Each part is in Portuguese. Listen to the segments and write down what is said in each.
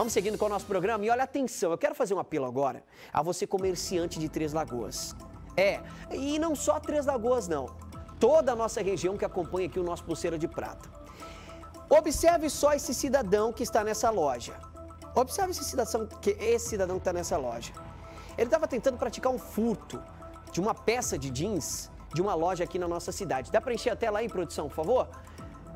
Vamos seguindo com o nosso programa e olha, atenção, eu quero fazer um apelo agora a você comerciante de Três Lagoas. É, e não só Três Lagoas não, toda a nossa região que acompanha aqui o nosso Pulseira de Prata. Observe só esse cidadão que está nessa loja. Observe esse cidadão que, esse cidadão que está nessa loja. Ele estava tentando praticar um furto de uma peça de jeans de uma loja aqui na nossa cidade. Dá para encher a tela aí, produção, por favor?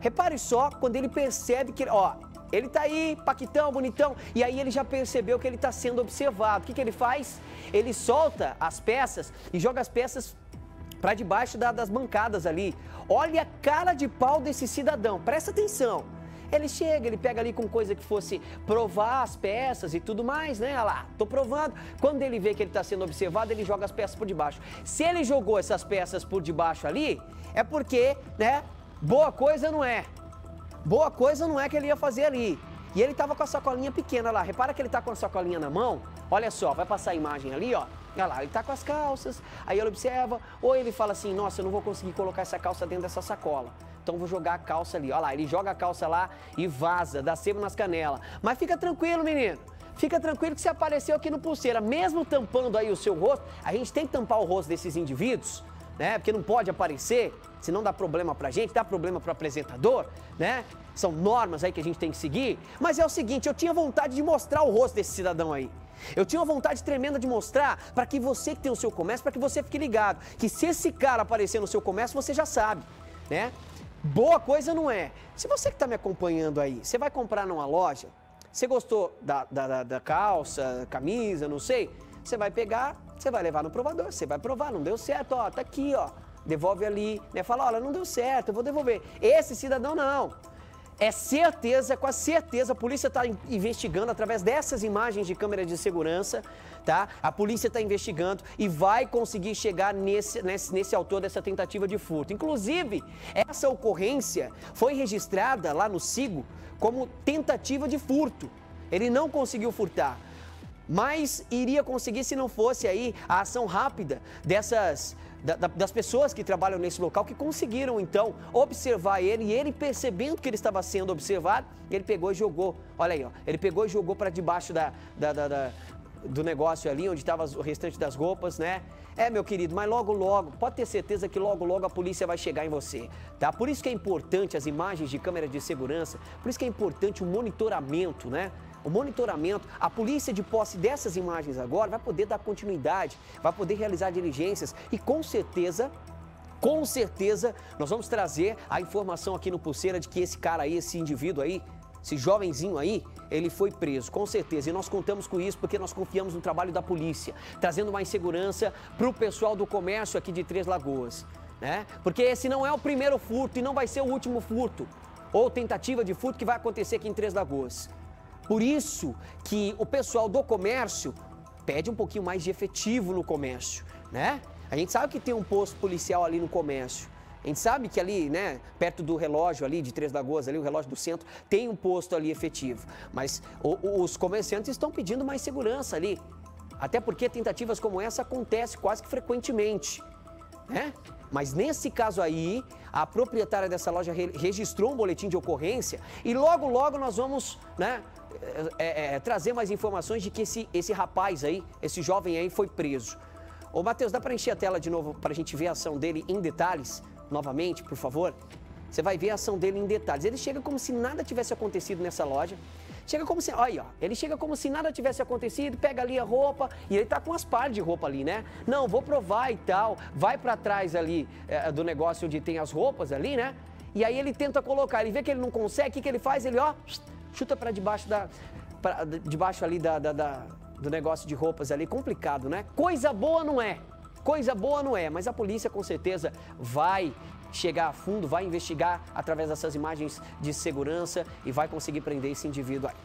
Repare só quando ele percebe que, ó, ele tá aí, paquitão, bonitão, e aí ele já percebeu que ele está sendo observado. O que, que ele faz? Ele solta as peças e joga as peças para debaixo da, das bancadas ali. Olha a cara de pau desse cidadão, presta atenção. Ele chega, ele pega ali com coisa que fosse provar as peças e tudo mais, né? Olha lá, tô provando. Quando ele vê que ele está sendo observado, ele joga as peças por debaixo. Se ele jogou essas peças por debaixo ali, é porque, né? Boa coisa não é. Boa coisa não é que ele ia fazer ali. E ele estava com a sacolinha pequena lá. Repara que ele está com a sacolinha na mão. Olha só, vai passar a imagem ali, ó. Olha lá, ele está com as calças. Aí ele observa. Ou ele fala assim: Nossa, eu não vou conseguir colocar essa calça dentro dessa sacola. Então vou jogar a calça ali. Olha lá, ele joga a calça lá e vaza, dá sebo nas canelas. Mas fica tranquilo, menino. Fica tranquilo que você apareceu aqui no Pulseira, mesmo tampando aí o seu rosto, a gente tem que tampar o rosto desses indivíduos, né? Porque não pode aparecer, senão dá problema pra gente, dá problema pro apresentador, né? São normas aí que a gente tem que seguir. Mas é o seguinte, eu tinha vontade de mostrar o rosto desse cidadão aí. Eu tinha uma vontade tremenda de mostrar para que você que tem o seu comércio, para que você fique ligado, que se esse cara aparecer no seu comércio, você já sabe, né? Boa coisa não é. Se você que está me acompanhando aí, você vai comprar numa loja, você gostou da, da, da calça, camisa, não sei, você vai pegar, você vai levar no provador, você vai provar, não deu certo, ó, tá aqui, ó, devolve ali, né? Fala, olha, não deu certo, eu vou devolver. Esse cidadão não. É certeza, com a certeza, a polícia está investigando através dessas imagens de câmera de segurança, tá? A polícia está investigando e vai conseguir chegar nesse, nesse, nesse autor dessa tentativa de furto. Inclusive, essa ocorrência foi registrada lá no SIGO como tentativa de furto. Ele não conseguiu furtar mas iria conseguir se não fosse aí a ação rápida dessas da, das pessoas que trabalham nesse local que conseguiram então observar ele e ele percebendo que ele estava sendo observado, ele pegou e jogou. Olha aí, ó, ele pegou e jogou para debaixo da, da, do negócio ali onde estava o restante das roupas, né? É, meu querido, mas logo, logo, pode ter certeza que logo, logo a polícia vai chegar em você, tá? Por isso que é importante as imagens de câmera de segurança, por isso que é importante o monitoramento, né? O monitoramento, a polícia de posse dessas imagens agora vai poder dar continuidade, vai poder realizar diligências e com certeza com certeza nós vamos trazer a informação aqui no Pulseira de que esse cara aí, esse indivíduo aí, esse jovenzinho aí, ele foi preso, com certeza. E nós contamos com isso porque nós confiamos no trabalho da polícia, trazendo mais segurança para o pessoal do comércio aqui de Três Lagoas. Né? Porque esse não é o primeiro furto e não vai ser o último furto ou tentativa de furto que vai acontecer aqui em Três Lagoas. Por isso que o pessoal do comércio pede um pouquinho mais de efetivo no comércio, né? A gente sabe que tem um posto policial ali no comércio. A gente sabe que ali, né, perto do relógio ali de Três Lagoas, ali o relógio do centro, tem um posto ali efetivo. Mas o, os comerciantes estão pedindo mais segurança ali. Até porque tentativas como essa acontecem quase que frequentemente, né? Mas nesse caso aí, a proprietária dessa loja registrou um boletim de ocorrência e logo, logo nós vamos, né, é, é, é, trazer mais informações de que esse, esse rapaz aí, esse jovem aí foi preso. Ô Matheus, dá para encher a tela de novo para a gente ver a ação dele em detalhes, novamente, por favor? Você vai ver a ação dele em detalhes. Ele chega como se nada tivesse acontecido nessa loja. Chega como se, olha, ele chega como se nada tivesse acontecido, pega ali a roupa e ele tá com as pares de roupa ali, né? Não, vou provar e tal. Vai para trás ali é, do negócio onde tem as roupas ali, né? E aí ele tenta colocar, ele vê que ele não consegue, o que, que ele faz? Ele, ó, chuta para debaixo da. Pra, debaixo ali da, da, da, do negócio de roupas ali, complicado, né? Coisa boa não é. Coisa boa não é, mas a polícia com certeza vai chegar a fundo, vai investigar através dessas imagens de segurança e vai conseguir prender esse indivíduo aí.